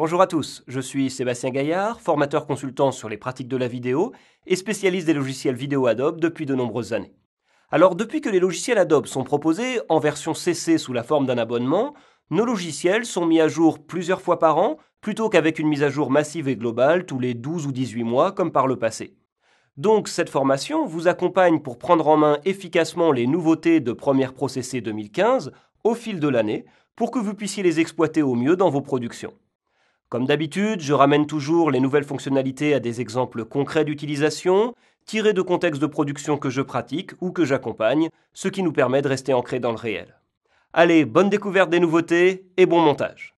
Bonjour à tous, je suis Sébastien Gaillard, formateur consultant sur les pratiques de la vidéo et spécialiste des logiciels vidéo Adobe depuis de nombreuses années. Alors depuis que les logiciels Adobe sont proposés en version CC sous la forme d'un abonnement, nos logiciels sont mis à jour plusieurs fois par an plutôt qu'avec une mise à jour massive et globale tous les 12 ou 18 mois comme par le passé. Donc cette formation vous accompagne pour prendre en main efficacement les nouveautés de Premiere Pro CC 2015 au fil de l'année pour que vous puissiez les exploiter au mieux dans vos productions. Comme d'habitude, je ramène toujours les nouvelles fonctionnalités à des exemples concrets d'utilisation, tirés de contextes de production que je pratique ou que j'accompagne, ce qui nous permet de rester ancrés dans le réel. Allez, bonne découverte des nouveautés et bon montage